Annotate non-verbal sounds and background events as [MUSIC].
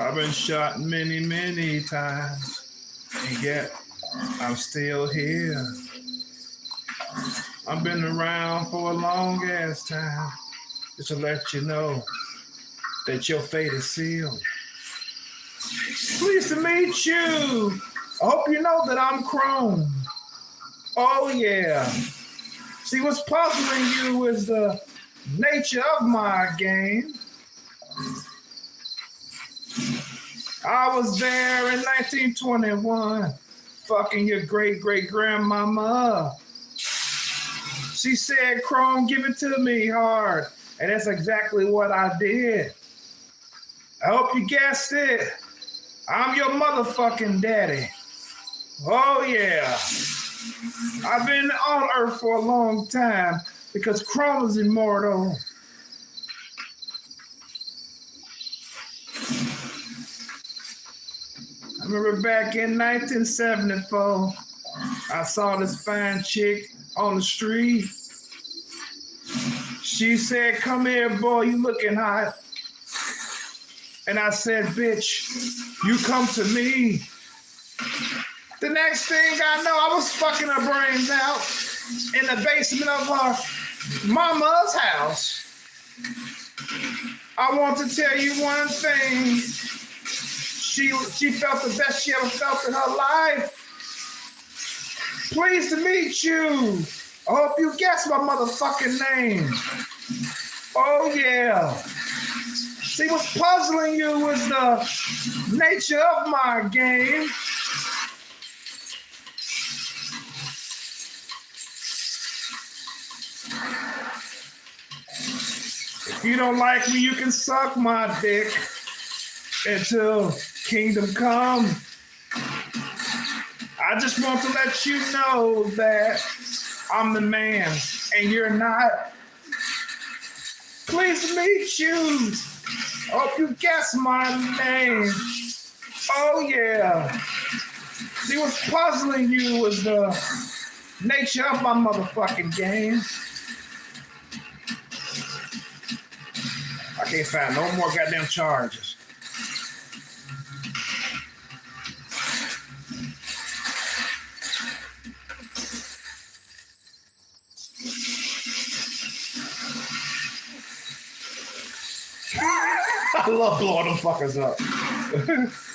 I've been shot many, many times, and yet I'm still here. I've been around for a long ass time, just to let you know that your fate is sealed. Pleased to meet you. I hope you know that I'm Chrome. Oh yeah. See, what's puzzling you is the nature of my game. I was there in 1921, fucking your great great grandmama. She said, Chrome, give it to me hard. And that's exactly what I did. I hope you guessed it. I'm your motherfucking daddy. Oh, yeah. I've been on Earth for a long time because Chrome is immortal. Remember back in 1974, I saw this fine chick on the street. She said, Come here, boy, you looking hot. And I said, Bitch, you come to me. The next thing I know, I was fucking her brains out in the basement of her mama's house. I want to tell you one thing. She she felt the best she ever felt in her life. Pleased to meet you. I hope you guess my motherfucking name. Oh yeah. See what's puzzling you is the nature of my game. If you don't like me, you can suck my dick until kingdom come. I just want to let you know that I'm the man and you're not. Pleased to meet you. Hope you guess my name. Oh yeah. See what's puzzling you is the nature of my motherfucking game. I can't find no more goddamn charges. I love blowing them fuckers up. [LAUGHS]